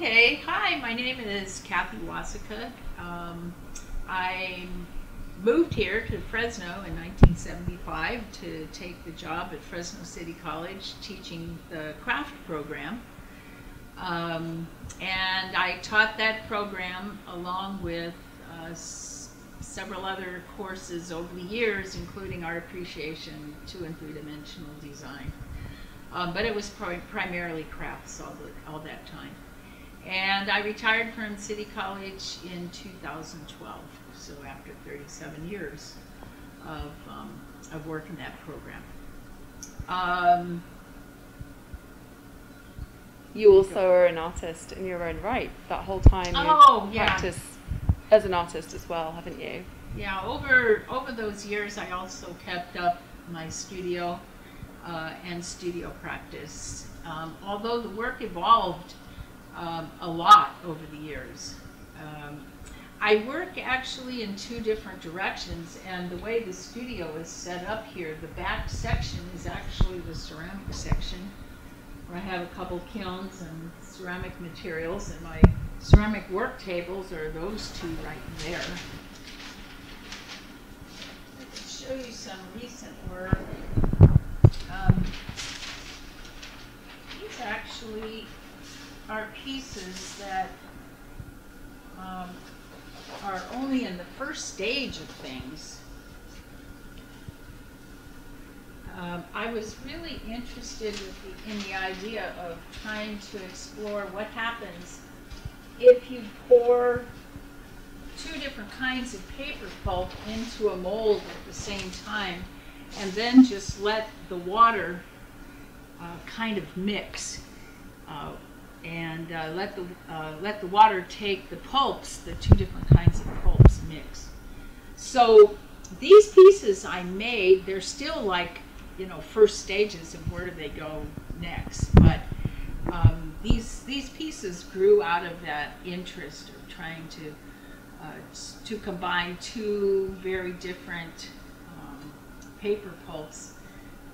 Okay, hi, my name is Kathy Wosika. Um, I moved here to Fresno in 1975 to take the job at Fresno City College teaching the craft program. Um, and I taught that program along with uh, several other courses over the years, including art appreciation, two and three dimensional design. Um, but it was pri- primarily crafts all, the, all that time. And I retired from City College in 2012, so after 37 years of, um, of work in that program. Um, You also are an artist in your own right. That whole time you Oh, yeah. practice as an artist as well, haven't you? Yeah, over over those years, I also kept up my studio uh, and studio practice. Um, although the work evolved um, a lot over the years, um, I work actually in two different directions. And the way the studio is set up here, the back section is actually the ceramic section, where I have a couple kilns and ceramic materials, and my ceramic work tables are those two right there. I can show you some recent work. Um, these actually are pieces that um, are only in the first stage of things. Um, I was really interested the, in the idea of trying to explore what happens if you pour two different kinds of paper pulp into a mold at the same time and then just let the water uh, kind of mix uh, and uh, let the uh, let the water take the pulps the two different kinds of pulps mix. So these pieces I made they're still like you know first stages of where do they go next. But um, these these pieces grew out of that interest of trying to uh, to combine two very different um, paper pulps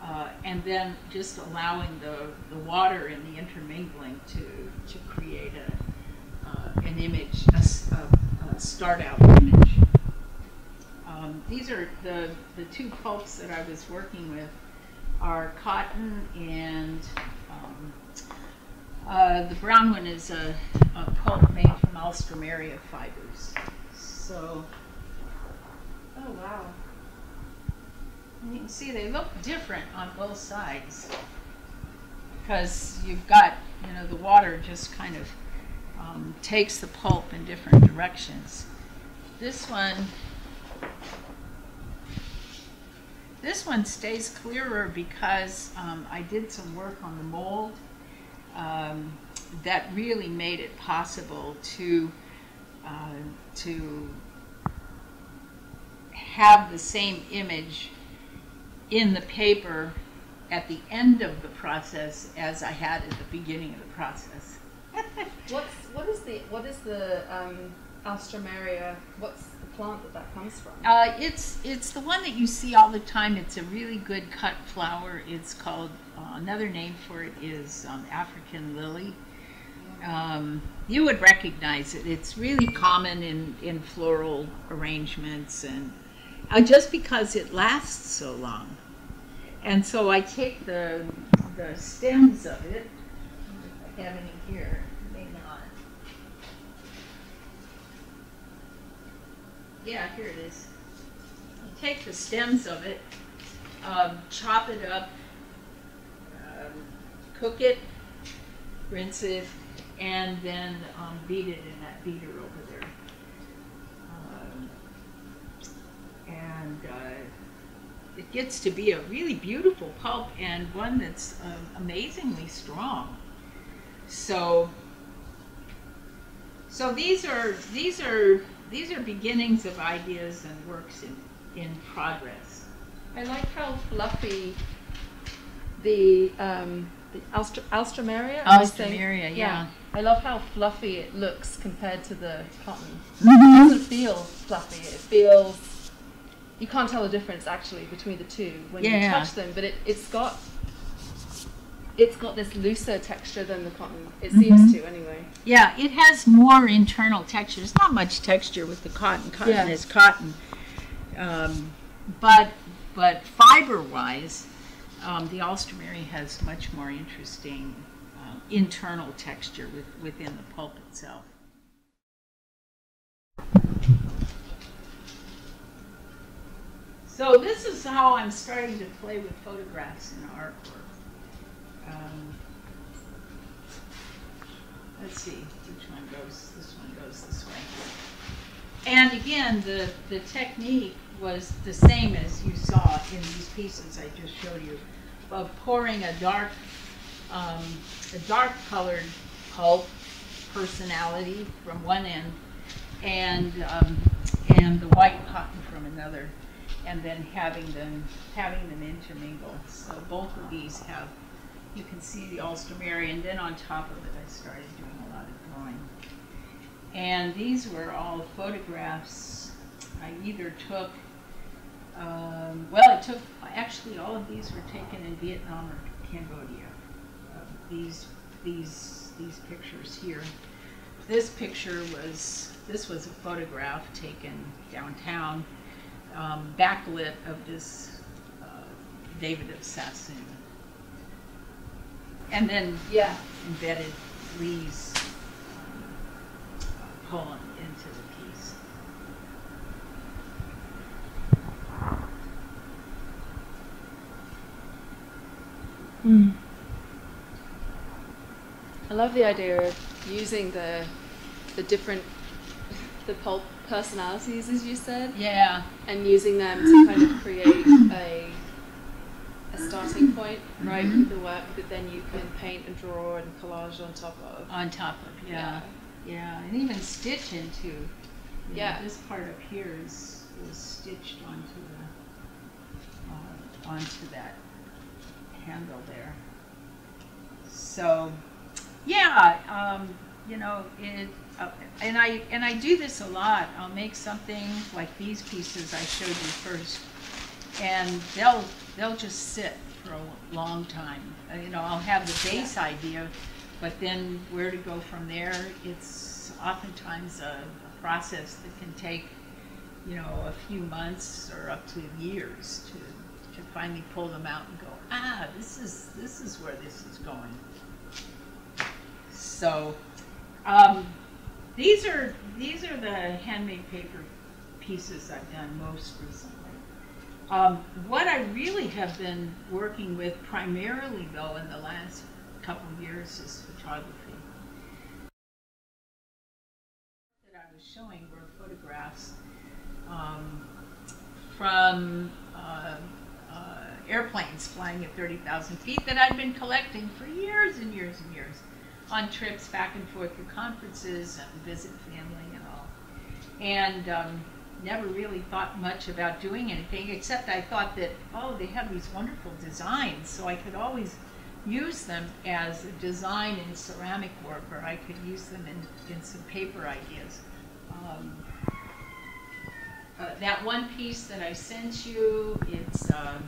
uh, and then just allowing the, the water and the intermingling to, to create a, uh, an image, a start out image. Um, these are the, the two pulps that I was working with are cotton and um, uh, the brown one is a, a pulp made from Alstroemeria fibers. So, Oh wow. You can see they look different on both sides because you've got, you know, the water just kind of um, takes the pulp in different directions. This one, this one stays clearer because um, I did some work on the mold um, that really made it possible to uh, to have the same image in the paper at the end of the process as I had at the beginning of the process. What's what is the what is the um, Alstroemeria? What's the plant that that comes from? Uh, it's it's the one that you see all the time. It's a really good cut flower. It's called uh, another name for it is um, African lily. Um, you would recognize it. It's really common in, in floral arrangements and just because it lasts so long. And so I take the the stems of it. I have any here. May not. Yeah, here it is. You take the stems of it, um, chop it up, um, cook it, rinse it, and then um, beat it in that beater over there. And uh, it gets to be a really beautiful pulp and one that's um, amazingly strong. So, so these are these are these are beginnings of ideas and works in in progress. I like how fluffy the um, the Alstro- Alstroemeria. am I yeah. I love how fluffy it looks compared to the cotton. Mm-hmm. It doesn't feel fluffy. It feels you can't tell the difference actually between the two when you Yeah. touch them. But it it's got it's got this looser texture than the cotton. It seems Mhm. to anyway. Yeah, it has more internal texture. There's not much texture with the cotton. Cotton Yeah. is cotton. Um, but but fiber wise, um, the Alstroemeria has much more interesting um, internal texture with, within the pulp itself. So this is how I'm starting to play with photographs in artwork. Um, let's see, which one goes, this one goes this way. And again, the, the technique was the same as you saw in these pieces I just showed you, of pouring a dark, um, a dark colored pulp personality from one end and, um, and the white cotton from another, and then having them, having them intermingle. So both of these have, you can see the Alstroemeria, and then on top of it, I started doing a lot of drawing. And these were all photographs I either took, um, well, it took, actually, all of these were taken in Vietnam or Cambodia. Uh, these, these, these pictures here. This picture was, this was a photograph taken downtown, um, backlit of this uh, David of Sassoun. And then Yeah. embedded Lee's um, poem into the piece. I love the idea of using the the different the pulp personalities, as you said, Yeah, and using them to kind of create a a starting point, right, Mhm. with the work that then you can paint and draw and collage on top of. on top of, yeah, yeah, and even stitch into. you know, Yeah. This part up here is, is stitched onto the, uh, onto that handle there. So, yeah, um, you know, it, uh, and I, and I do this a lot. I'll make something like these pieces I showed you first, and they'll, they'll just sit for a long time. Uh, You know, I'll have the base idea, but then where to go from there, it's oftentimes a, a process that can take, you know, a few months or up to years to, to finally pull them out and go, ah, this is, this is where this is going. So, um, these are, these are the handmade paper pieces I've done most recently. Um, what I really have been working with primarily though in the last couple years is photography. That I was showing were photographs um, from uh, uh, airplanes flying at 30,000 feet that I'd been collecting for years and years and years on trips back and forth for conferences and visit family and all. And um, never really thought much about doing anything, except I thought that, oh, they have these wonderful designs, so I could always use them as a design in ceramic work, or I could use them in, in some paper ideas. Um, uh, that one piece that I sent you, it's um,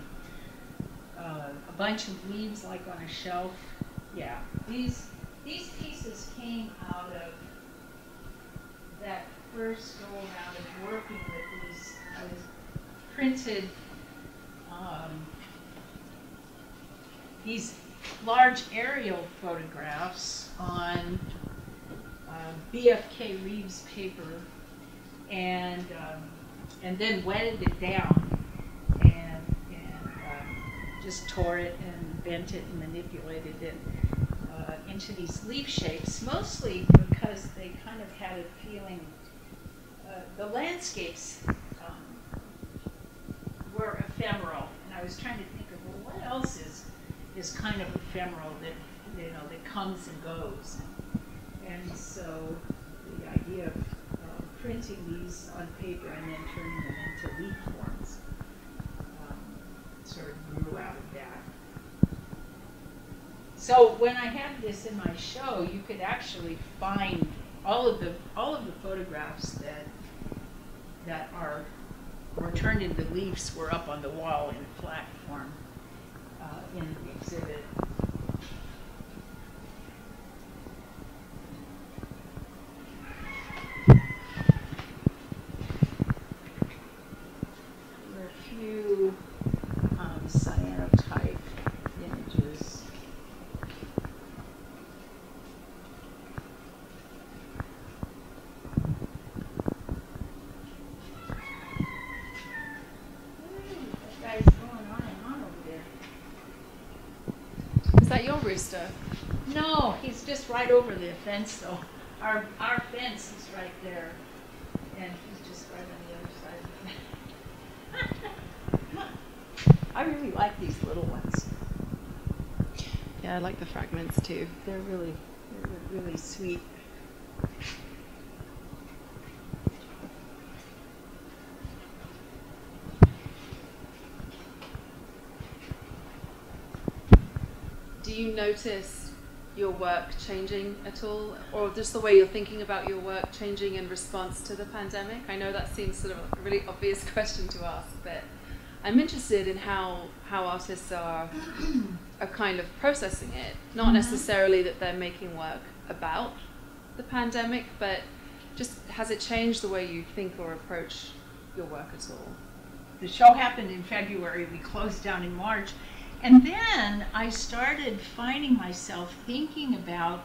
uh, a bunch of leaves like on a shelf. Yeah, these these pieces came out of that first go around of working with these. Printed um, these large aerial photographs on uh, BFK Rives paper and um, and then wetted it down and and um, just tore it and bent it and manipulated it uh, into these leaf shapes, mostly because they kind of had a feeling. Uh, the landscapes um, were ephemeral, and I was trying to think of well, what else is is kind of ephemeral that you know that comes and goes, and, and so the idea of uh, printing these on paper and then turning them into leaf forms um, sort of grew out of that. So when I had this in my show, you could actually find all of the all of the photographs that that are were turned into leaves were up on the wall in flat form uh, in the exhibit. Rooster? No, he's just right over the fence though. Our, our fence is right there. And he's just right on the other side of the. I really like these little ones. Yeah, I like the fragments too. They're really, they're really sweet. Do you notice your work changing at all, or just the way you're thinking about your work changing in response to the pandemic? I know that seems sort of a really obvious question to ask, but I'm interested in how how artists are are kind of processing it. Not Mhm. necessarily that they're making work about the pandemic, but just has it changed the way you think or approach your work at all? the show happened in February. We closed down in March. And then I started finding myself thinking about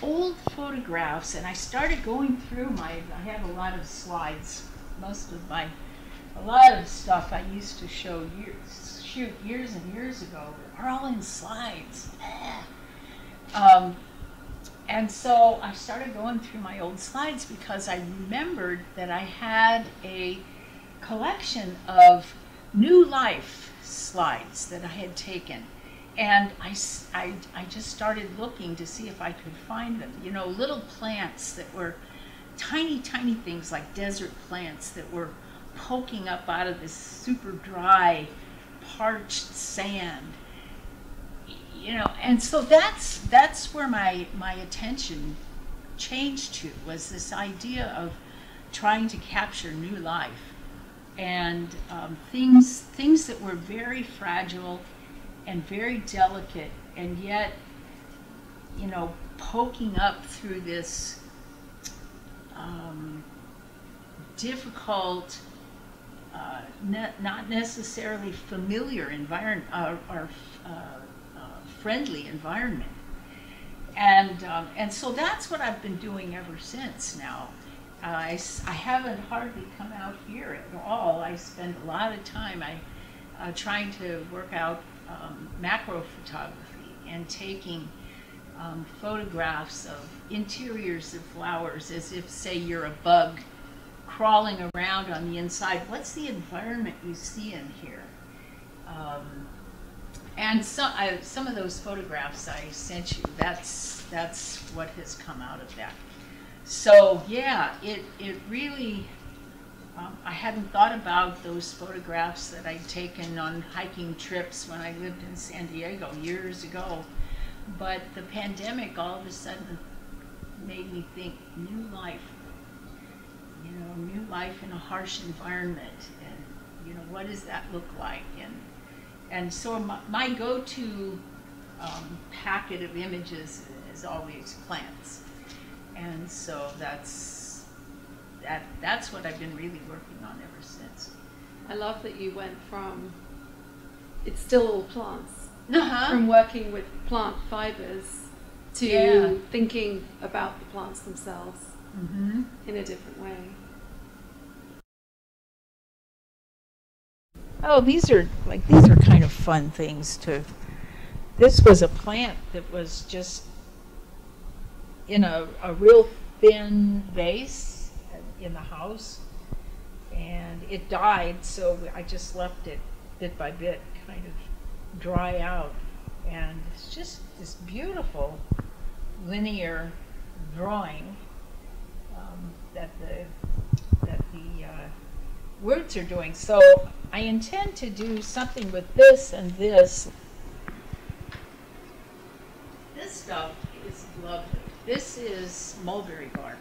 old photographs and I started going through my I have a lot of slides. Most of my a lot of stuff I used to show years shoot years and years ago are all in slides. Um, and so I started going through my old slides because I remembered that I had a collection of new life slides that I had taken. And I I just started looking to see if I could find them. You know, little plants that were tiny, tiny things like desert plants that were poking up out of this super dry, parched sand. You know, and so that's that's where my my attention changed to was this idea of trying to capture new life and um, things things that were very fragile and very delicate and yet you know poking up through this um, difficult uh, ne- not necessarily familiar environment uh, or uh, uh, friendly environment. And um, and so that's what I've been doing ever since now uh, I, I haven't hardly come out here at all. I spend a lot of time I, uh, trying to work out um, macro photography and taking um, photographs of interiors of flowers as if, say, you're a bug crawling around on the inside. What's the environment you see in here? Um, and so, some of those photographs I sent you, that's, that's what has come out of that. So yeah, it it really. Um, I hadn't thought about those photographs that I'd taken on hiking trips when I lived in San Diego years ago, but the pandemic all of a sudden made me think new life. You know, new life in a harsh environment, and you know what does that look like? And and so my, my go-to um, packet of images is always plants and so that's that that's what I've been really working on ever since. I love that you went from it's still all plants Uh-huh. from working with plant fibers to Yeah. thinking about the plants themselves Mm-hmm. in a different way. Oh, these are like these are kind of fun things to. This was a plant that was just in a, a real thin vase in the house, and it died. So I just left it bit by bit, kind of dry out, and it's just this beautiful linear drawing um, that the that the uh, words are doing. So I intend to do something with this and this. This stuff is lovely. This is mulberry bark.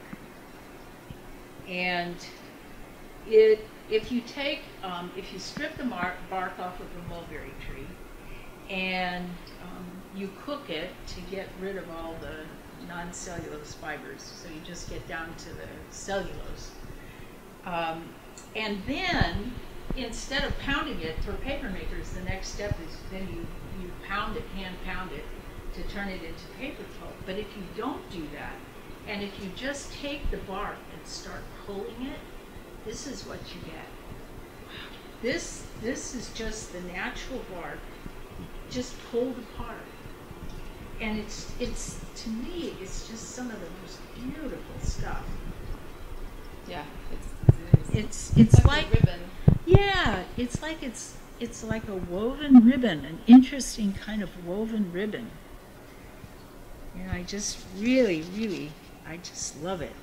And it, if you take, um, if you strip the bark off of a mulberry tree and um, you cook it to get rid of all the non-cellulose fibers, so you just get down to the cellulose. Um, and then, instead of pounding it for paper makers, the next step is then you, you pound it, hand pound it to turn it into paper pulp. But if you don't do that, and if you just take the bark and start pulling it, this is what you get. This, this is just the natural bark, just pulled apart. and it's it's to me it's just some of the most beautiful stuff. Yeah, it's, it is. It's it's like, like ribbon. yeah, it's like it's it's like a woven ribbon, an interesting kind of woven ribbon. And I just really, really, I just love it.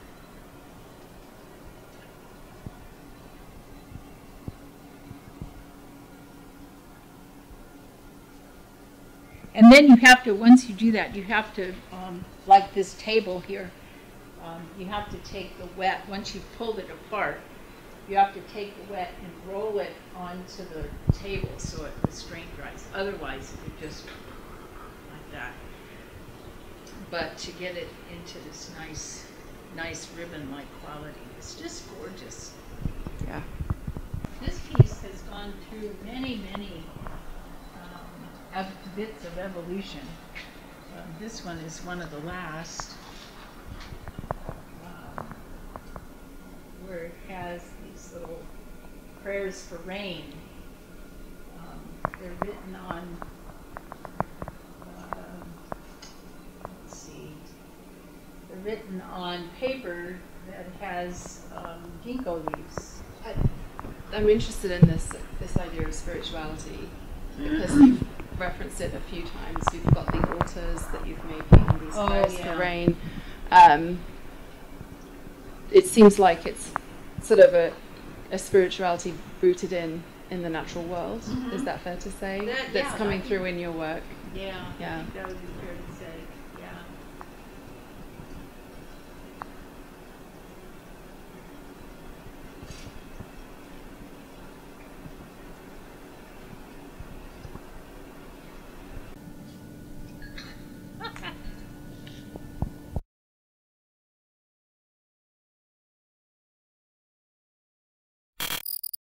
And then you have to, once you do that, you have to, um, like this table here, um, you have to take the wet, once you've pulled it apart, you have to take the wet and roll it onto the table so it, the strain dries. Otherwise, it would just like that. But to get it into this nice, nice ribbon-like quality, it's just gorgeous. Yeah. This piece has gone through many, many um, bits of evolution. Um, this one is one of the last, um, where it has these little prayers for rain. Um, they're written on, um, let's see, they're written on paper that has um, ginkgo leaves. I, I'm interested in this this idea of spirituality because you've referenced it a few times. You've got the altars that you've made on these Oh, prayers yeah. for rain. Um, it seems like it's sort of a, a spirituality rooted in in the natural world. Is that fair to say? That- That's yeah, coming I through in your work. Yeah, Yeah.